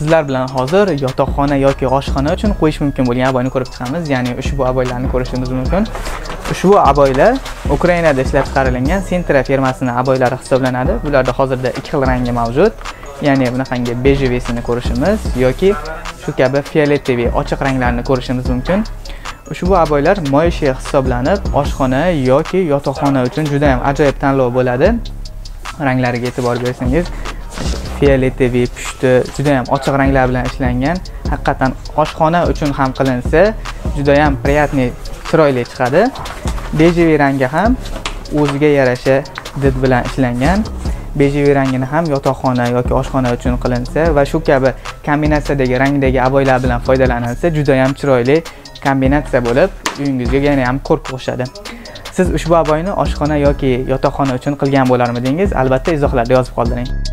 sizlar bilan hozir yotoqxona yoki oshxona uchun qo'yish mumkin bo'lgan aboyni ko'rib chiqamiz. Ya'ni ushbu aboylarni ko'rishimiz mumkin. Ushbu aboylar ukrainada ishlab chiqarilgan sentra firmasini aboylari hisoblanadi. Bularda hozirda ikki xil rangi mavjud. Ya'ni bunaqangi bejevesini ko'rishimiz yoki shu kabi fioletoviy ochiq ranglarni ko'rishimiz mumkin. Ushbu aboylar moyishiy hisoblanib oshxona yoki yotoqxona uchun juda ham ajoyib tanlov bo'ladi. Ranglariga e'tibor bersangiz fioletoviy pushti. Juda ham ochiq ranglar bilan ishlangan. Haqiqatdan oshxona uchun ham qilinsa juda ham приятный chiroyli chiqadi. Bejeviy rangi ham o'ziga yarasha did bilan ishlangan. Bejeviy rangini ham yotoqxona yoki oshxona uchun qilinsa va shu kabi kombinatsiyadagi rangdagi aboylar bilan foydalanilsa juda ham chiroyli kombinatsiya bo'lib uyingizga yana ham ko'rk qo'shadi. Siz ushbu aboyni oshxona yoki yotoqxona uchun qilgan bo'larmidingiz? Albatta izohlarda yozib qoldiring.